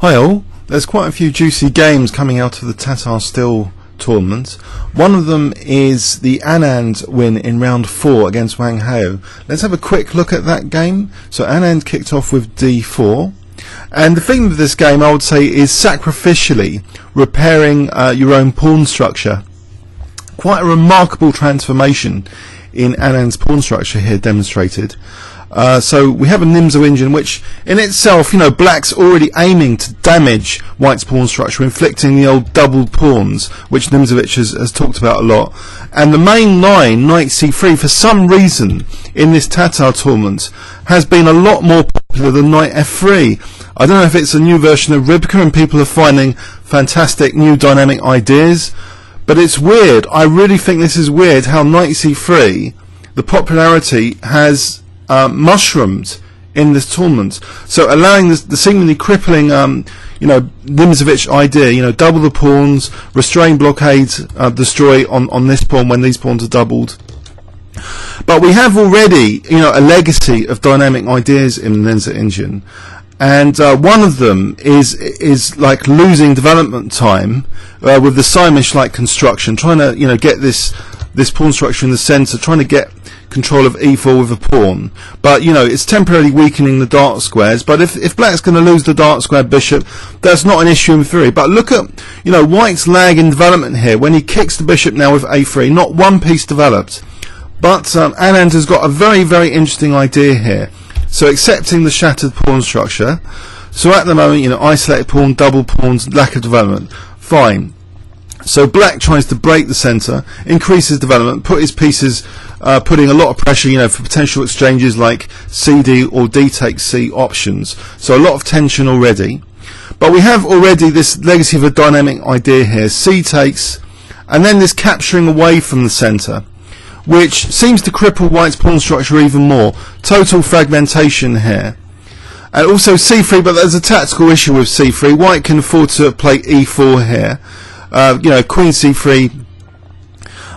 Hi all. There's quite a few juicy games coming out of the Tata Steel tournament. One of them is the Anand win in round four against Wang Hao. Let's have a quick look at that game. So Anand kicked off with d4. And the theme of this game, I would say, is sacrificially repairing uh, your own pawn structure. Quite a remarkable transformation in Anand's pawn structure here demonstrated. Uh, so we have a Nimzo Indian, which in itself, you know, black's already aiming to damage white's pawn structure, inflicting the old doubled pawns, which Nimzowitsch has, has talked about a lot. And the main line, knight c3, for some reason in this Tata tournament, has been a lot more popular than knight f3. I don't know if it's a new version of Rybka and people are finding fantastic new dynamic ideas, but it's weird. I really think this is weird how knight c3, the popularity has uh, mushroomed in this tournament. So allowing this, the seemingly crippling, um, you know, Nimzowitsch idea, you know, double the pawns, restrain blockade, uh, destroy on, on this pawn when these pawns are doubled. But we have already, you know, a legacy of dynamic ideas in the Nimzo Indian. And uh, one of them is is like losing development time uh, with the Sämisch like construction, trying to you know get this this pawn structure in the centre, trying to get control of e4 with a pawn. But, you know, it's temporarily weakening the dark squares. But if, if black's going to lose the dark square bishop, that's not an issue in theory. But look at, you know, white's lag in development here. When he kicks the bishop now with a3, not one piece developed. But um, Anand has got a very, very interesting idea here. So accepting the shattered pawn structure. So at the moment, you know, isolated pawn, double pawns, lack of development. Fine. So black tries to break the centre, increase his development, put his pieces, uh, putting a lot of pressure, you know, for potential exchanges like CD or D takes C options. So a lot of tension already. But we have already this legacy of a dynamic idea here. C takes, and then this capturing away from the centre, which seems to cripple White's pawn structure even more. Total fragmentation here. And also C3, but there's a tactical issue with C3. White can afford to play E4 here uh, you know, queen c3,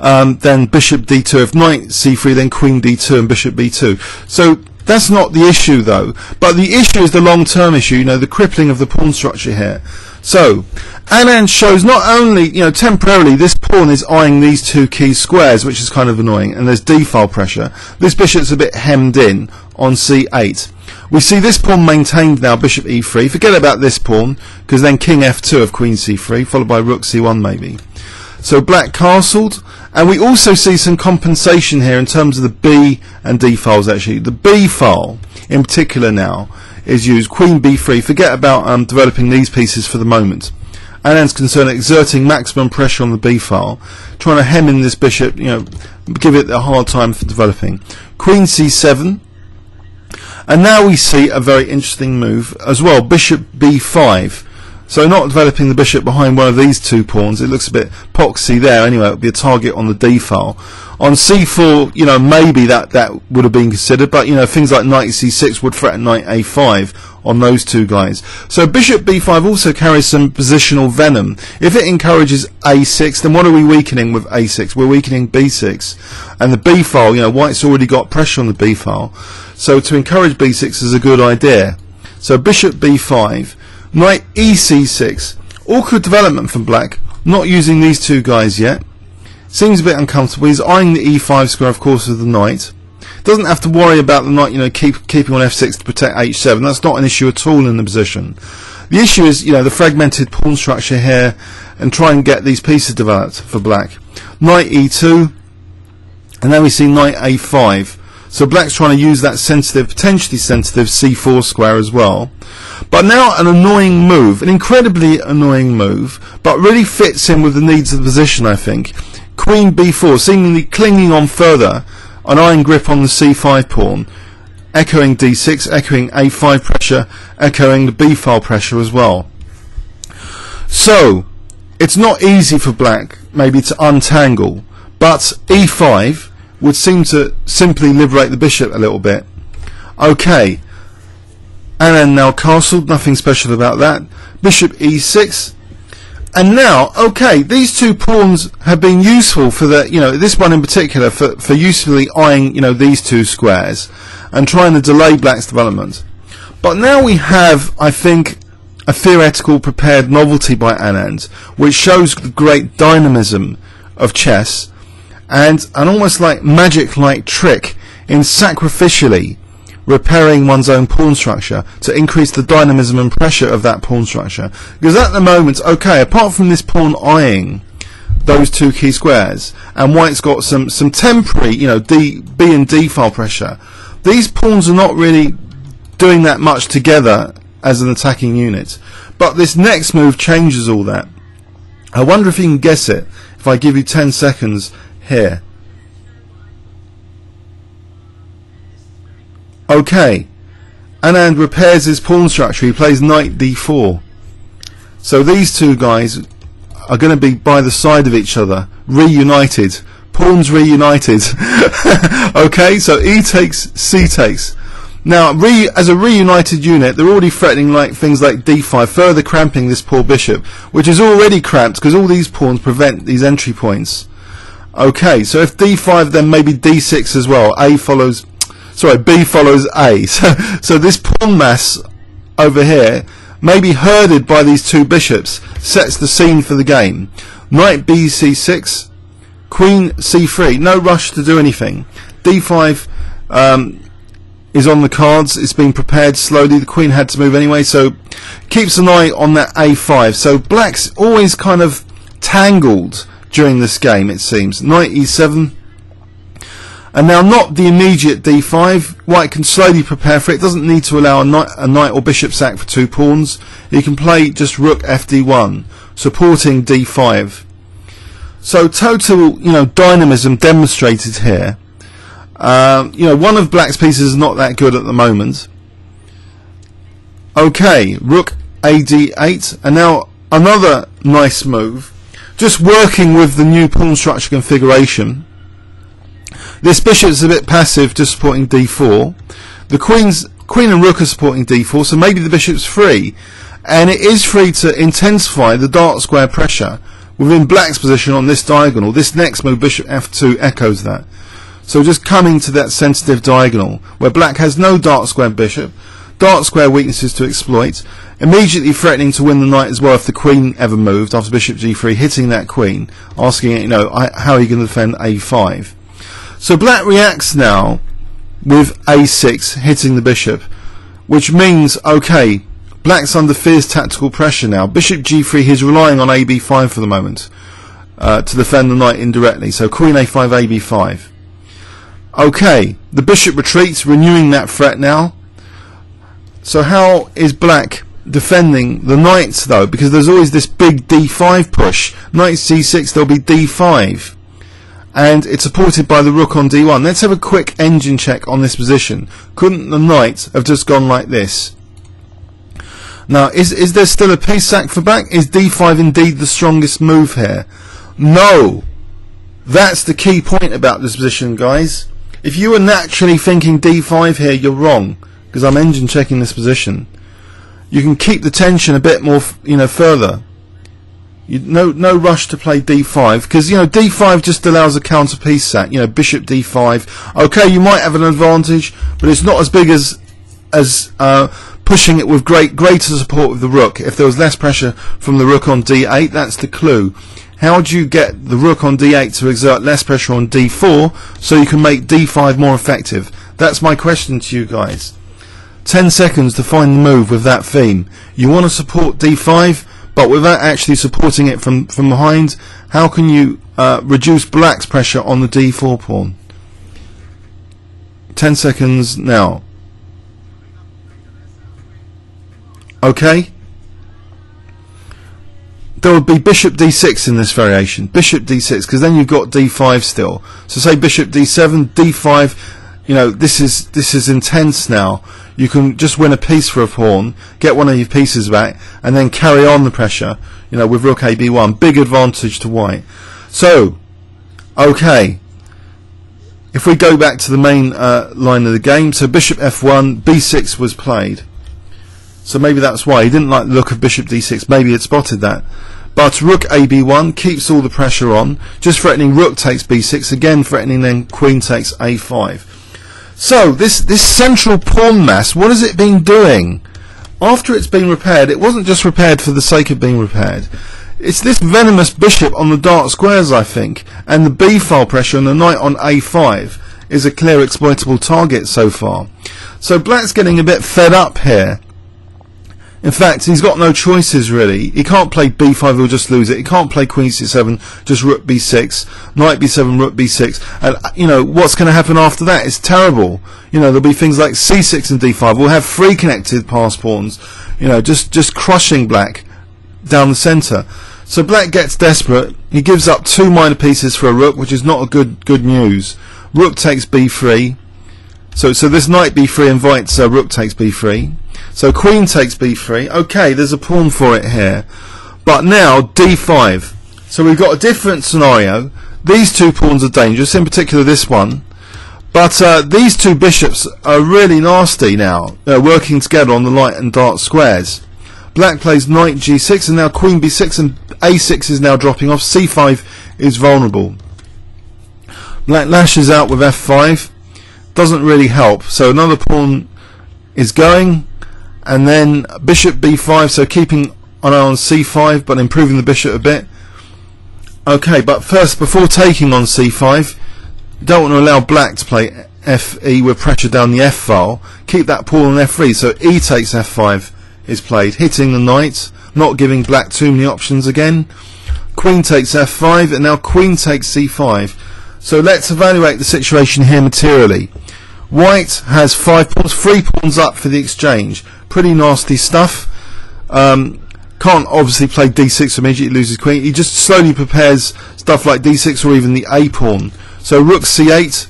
um, then bishop d2. If knight c3, then queen d2 and bishop b2. So that's not the issue though. But the issue is the long-term issue, you know, the crippling of the pawn structure here. So, Anand shows not only, you know, temporarily this pawn is eyeing these two key squares, which is kind of annoying, and there's d-file pressure. This bishop's a bit hemmed in on c8. We see this pawn maintained now, bishop e3. Forget about this pawn, because then king f2 of queen c3, followed by rook c1 maybe. So black castled, and we also see some compensation here in terms of the b and d files actually. The b file, in particular now, is used queen b3. Forget about um, developing these pieces for the moment. Anand's concerned exerting maximum pressure on the b file, trying to hem in this bishop, you know, give it a hard time for developing. Queen c7, and now we see a very interesting move as well. Bishop b5. So not developing the bishop behind one of these two pawns. It looks a bit poxy there. Anyway, it would be a target on the d file. On c4, you know, maybe that, that would have been considered, but, you know, things like knight c6 would threaten knight a5 on those two guys. So bishop b5 also carries some positional venom. If it encourages a6, then what are we weakening with a6? We're weakening b6. And the b file, you know, white's already got pressure on the b file. So to encourage b6 is a good idea. So bishop b5, knight ec6, awkward development from black, not using these two guys yet. Seems a bit uncomfortable. He's eyeing the e5 square, of course, with the knight. Doesn't have to worry about the knight, you know, keep, keeping on f6 to protect h7. That's not an issue at all in the position. The issue is, you know, the fragmented pawn structure here and try and get these pieces developed for black. Knight e2, and then we see knight a5. So black's trying to use that sensitive, potentially sensitive c4 square as well. But now an annoying move, an incredibly annoying move, but really fits in with the needs of the position, I think. Queen b4, seemingly clinging on further, an iron grip on the c5 pawn, echoing d6, echoing a5 pressure, echoing the b file pressure as well. So, it's not easy for black, maybe, to untangle, but e5 would seem to simply liberate the bishop a little bit. Okay. And then now castled, nothing special about that. Bishop e6. And now, okay, these two pawns have been useful for the, you know, this one in particular, for, for usefully eyeing, you know, these two squares and trying to delay black's development. But now we have, I think, a theoretical prepared novelty by Anand, which shows the great dynamism of chess and an almost like magic-like trick in sacrificially repairing one's own pawn structure to increase the dynamism and pressure of that pawn structure. Because at the moment, okay, apart from this pawn eyeing those two key squares, and white's got some, some temporary, you know, D, B and D file pressure, these pawns are not really doing that much together as an attacking unit. But this next move changes all that. I wonder if you can guess it if I give you 10 seconds here. Okay. Anand repairs his pawn structure. He plays knight d4. So these two guys are going to be by the side of each other, reunited. Pawns reunited. okay, so E takes, C takes. Now, re, as a reunited unit, they're already threatening like things like d5, further cramping this poor bishop, which is already cramped because all these pawns prevent these entry points. Okay, so if d5, then maybe d6 as well. A follows sorry, B follows A. So, so this pawn mass over here, maybe herded by these two bishops, sets the scene for the game. Knight B C6, Queen C3. No rush to do anything. D5 um, is on the cards. It's being prepared slowly. The Queen had to move anyway, so keeps an eye on that A5. So Black's always kind of tangled during this game, it seems. Knight E7 and now not the immediate d5. White can slowly prepare for it. it Doesn't need to allow a knight, a knight or bishop sack for two pawns. He can play just rook fd1, supporting d5. So total, you know, dynamism demonstrated here. Uh, you know, one of black's pieces is not that good at the moment. Okay, rook ad8, and now another nice move. Just working with the new pawn structure configuration. This bishop is a bit passive, just supporting d4. The queen's queen and rook are supporting d4, so maybe the bishop's free. And it is free to intensify the dark square pressure within black's position on this diagonal. This next move, bishop f2, echoes that. So just coming to that sensitive diagonal, where black has no dark square bishop, dark square weaknesses to exploit, immediately threatening to win the knight as well if the queen ever moved after bishop g3, hitting that queen, asking, you know, how are you going to defend a5? So black reacts now with a6 hitting the bishop, which means, okay, black's under fierce tactical pressure now. Bishop g3, he's relying on ab5 for the moment uh, to defend the knight indirectly. So queen a5, ab5. Okay, the bishop retreats, renewing that threat now. So how is black defending the knights though? Because there's always this big d5 push. Knight c6, there'll be d5 and it's supported by the rook on d1. Let's have a quick engine check on this position. Couldn't the knight have just gone like this? Now, is, is there still a piece sack for black? Is d5 indeed the strongest move here? No! That's the key point about this position, guys. If you were naturally thinking d5 here, you're wrong, because I'm engine checking this position. You can keep the tension a bit more, you know, further. You, no, no rush to play d5 because you know d5 just allows a counter piece sack. You know, bishop d5. Okay, you might have an advantage, but it's not as big as as uh, pushing it with great greater support of the rook. If there was less pressure from the rook on d8, that's the clue. How do you get the rook on d8 to exert less pressure on d4 so you can make d5 more effective? That's my question to you guys. 10 seconds to find the move with that theme. You want to support d5? but without actually supporting it from, from behind, how can you uh, reduce black's pressure on the d4 pawn? 10 seconds now. Okay? There would be bishop d6 in this variation. Bishop d6, because then you've got d5 still. So say bishop d7, d5, you know, this is this is intense now. You can just win a piece for a pawn, get one of your pieces back, and then carry on the pressure. You know, with rook a b1, big advantage to white. So, okay. If we go back to the main uh, line of the game, so bishop f1, b6 was played. So maybe that's why he didn't like the look of bishop d6. Maybe he spotted that. But rook ab1 keeps all the pressure on, just threatening rook takes b6, again threatening then queen takes a5. So this this central pawn mass, what has it been doing? after it's been repaired, it wasn't just repaired for the sake of being repaired. It's this venomous bishop on the dark squares, I think, and the b file pressure on the knight on a5 is a clear exploitable target so far. So black's getting a bit fed up here. In fact, he's got no choices really. He can't play b5, he'll just lose it. He can't play queen c7, just rook b6, knight b7, rook b6. And, uh, you know, what's going to happen after that is terrible. You know, there'll be things like c6 and d5. We'll have three connected pass pawns, you know, just, just crushing black down the centre. So black gets desperate. He gives up two minor pieces for a rook, which is not a good good news. Rook takes b3. So so this knight b3 invites uh, rook takes b3. So queen takes b3. Okay, there's a pawn for it here. But now d5. So we've got a different scenario. These two pawns are dangerous, in particular this one. But uh, these two bishops are really nasty now, uh, working together on the light and dark squares. Black plays knight g6 and now queen b6 and a6 is now dropping off. c5 is vulnerable. Black lashes out with f5. Doesn't really help. So another pawn is going and then bishop b5 so keeping an eye on c5 but improving the bishop a bit. Okay, but first before taking on c5 don't want to allow black to play fe with pressure down the f file. Keep that pawn on f3 so e takes f5 is played, hitting the knight, not giving black too many options again. Queen takes f5, and now queen takes c5. So let's evaluate the situation here materially. White has five pawns, three pawns up for the exchange. Pretty nasty stuff. Um, can't obviously play d6 immediately loses queen. He just slowly prepares stuff like d6 or even the a pawn. So rook c8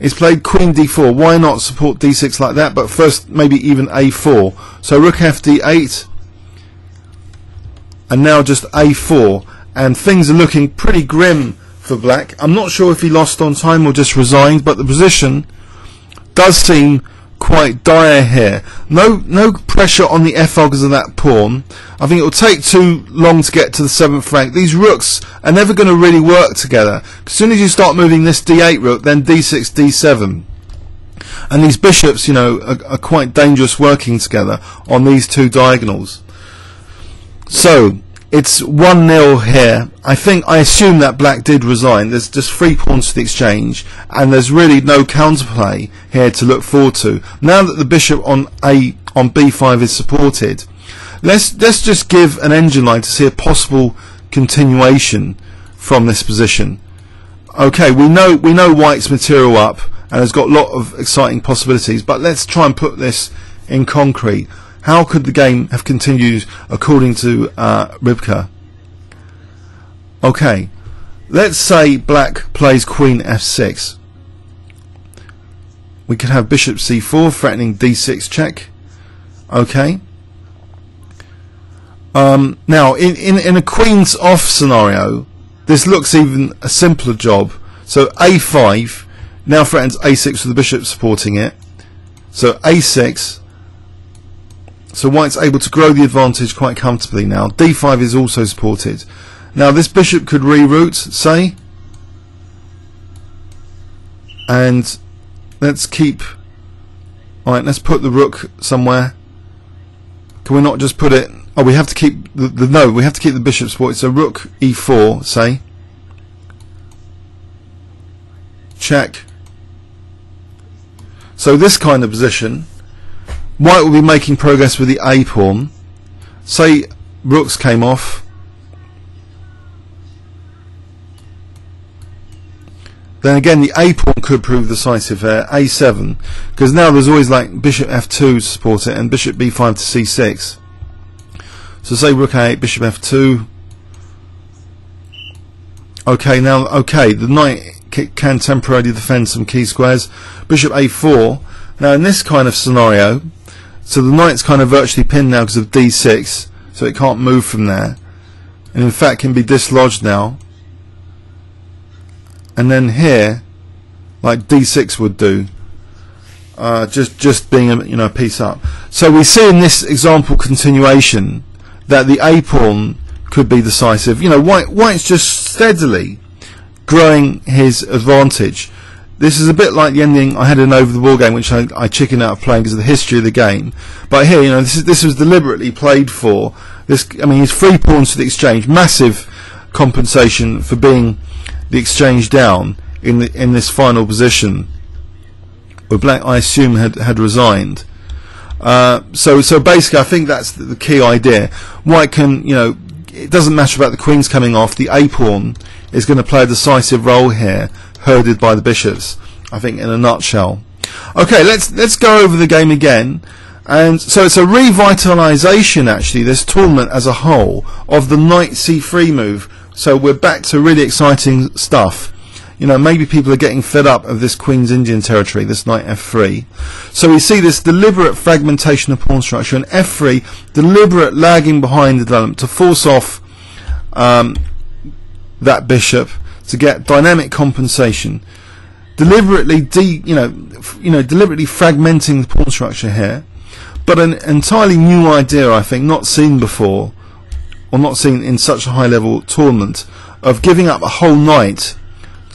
is played queen d4. Why not support d6 like that? But first, maybe even a4. So rook fd8, and now just a4. And things are looking pretty grim for black. I'm not sure if he lost on time or just resigned, but the position does seem quite dire here. No, no pressure on the f because of that pawn. I think it will take too long to get to the seventh rank. These rooks are never going to really work together. As soon as you start moving this d8 rook, then d6, d7. And these bishops, you know, are, are quite dangerous working together on these two diagonals. So, it's 1 0 here. I think, I assume that black did resign. There's just three pawns to the exchange, and there's really no counterplay here to look forward to. Now that the bishop on a on b5 is supported, let's let's just give an engine line to see a possible continuation from this position. Okay, we know we know white's material up and has got a lot of exciting possibilities, but let's try and put this in concrete. How could the game have continued according to uh, Rybka? Okay, let's say black plays queen f6. We could have bishop c4 threatening d6 check. Okay. Um, now, in, in, in a queen's off scenario, this looks even a simpler job. So a5 now threatens a6 with the bishop supporting it. So a6 so white's able to grow the advantage quite comfortably now. d5 is also supported. Now this bishop could reroute, say, and let's keep. Alright, let's put the rook somewhere. Can we not just put it? Oh, we have to keep the, the no. We have to keep the bishop supported. So rook e4, say. Check. So this kind of position White will be making progress with the A pawn. Say rooks came off. Then again, the A pawn could prove decisive uh, here. A7, because now there's always like bishop F2 to support it, and bishop B5 to C6. So say rook A8, bishop F2. Okay, now okay, the knight can temporarily defend some key squares. Bishop A4. Now in this kind of scenario, so the knight's kind of virtually pinned now because of d6, so it can't move from there. And in fact can be dislodged now. And then here, like d6 would do, uh, just just being a you know piece up. So we see in this example continuation that the a pawn could be decisive. You know, white white's just steadily growing his advantage. This is a bit like the ending I had in Over the Wall game, which I, I chickened out of playing because of the history of the game. But here, you know, this is this was deliberately played for. This, I mean, he's free pawns to the exchange, massive compensation for being the exchange down in the in this final position, where Black, I assume, had had resigned. Uh, so so basically, I think that's the, the key idea. White can, you know, it doesn't matter about the queens coming off. The a pawn is going to play a decisive role here herded by the bishops. I think in a nutshell. Okay, let's let's go over the game again. And so it's a revitalization actually, this tournament as a whole, of the knight c3 move. So we're back to really exciting stuff. You know, maybe people are getting fed up of this Queen's Indian territory, this knight f3. So we see this deliberate fragmentation of pawn structure and f3, deliberate lagging behind the development to force off um, that bishop to get dynamic compensation, deliberately de, you know, f- you know, deliberately fragmenting the pawn structure here, but an entirely new idea, I think, not seen before, or not seen in such a high level tournament, of giving up a whole knight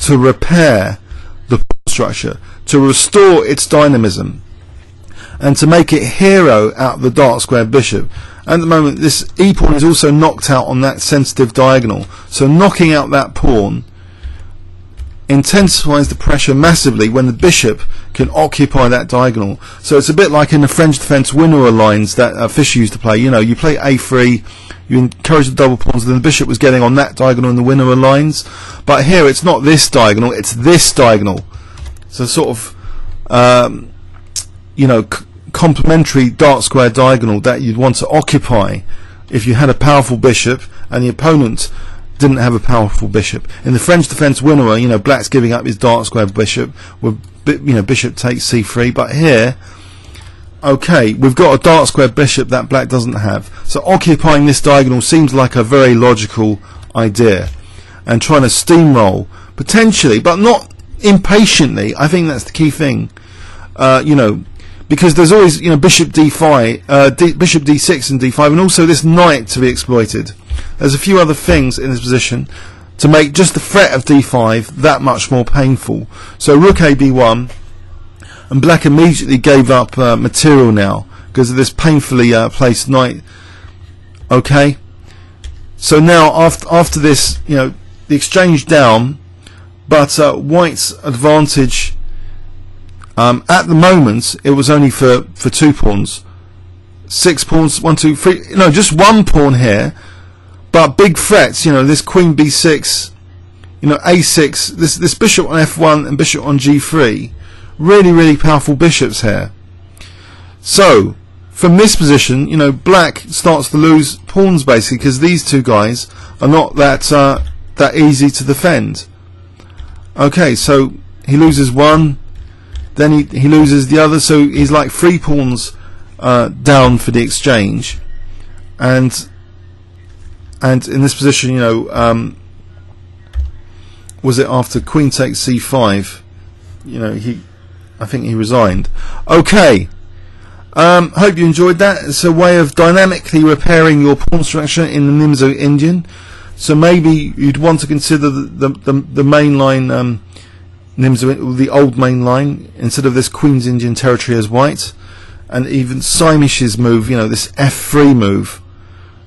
to repair the pawn structure, to restore its dynamism, and to make it hero out the dark square bishop. At the moment, this e pawn is also knocked out on that sensitive diagonal, so knocking out that pawn intensifies the pressure massively when the bishop can occupy that diagonal. So it's a bit like in the French defence Winawer lines that uh, Fischer used to play. You know, you play a3, you encourage the double pawns, then the bishop was getting on that diagonal in the Winawer lines. But here it's not this diagonal, it's this diagonal. So sort of, um, you know, c- complementary dark square diagonal that you'd want to occupy if you had a powerful bishop and the opponent didn't have a powerful bishop. In the French defence Winawer, you know, black's giving up his dark square bishop, with, you know, bishop takes c3, but here, okay, we've got a dark square bishop that black doesn't have. So occupying this diagonal seems like a very logical idea. And trying to steamroll, potentially, but not impatiently, I think that's the key thing. Uh, you know, because there's always, you know, bishop d5, uh, D, bishop d6 and d5, and also this knight to be exploited. There's a few other things in this position to make just the threat of d5 that much more painful. So rook a b1, and black immediately gave up uh, material now because of this painfully uh, placed knight. Okay, so now after after this, you know, the exchange down, but uh, white's advantage. Um, at the moment, it was only for, for two pawns. Six pawns, one, two, three. No, just one pawn here but big threats, you know, this queen b6, you know, a6, this this bishop on f1 and bishop on g3, really really powerful bishops here. So from this position, you know, black starts to lose pawns basically because these two guys are not that uh, that easy to defend. Okay, so he loses one, then he he loses the other, so he's like three pawns uh, down for the exchange, and and in this position, you know, um, was it after Queen takes c5? You know, he, I think he resigned. Okay. Um, hope you enjoyed that. It's a way of dynamically repairing your pawn structure in the Nimzo Indian. So maybe you'd want to consider the the, the, the main line um, Nimzo, the old main line, instead of this Queen's Indian territory as white, and even Sämisch's move, you know, this f3 move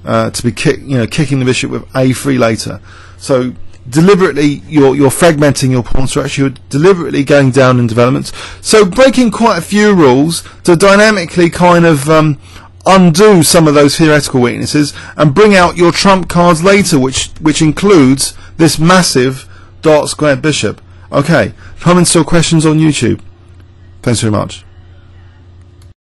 uh, to be kick, you know, kicking the bishop with a3 later. So deliberately you're you're fragmenting your pawn structure. You're deliberately going down in development. So breaking quite a few rules to dynamically kind of um, undo some of those theoretical weaknesses and bring out your trump cards later, which which includes this massive dark square bishop. Okay, comments or questions on YouTube. Thanks very much.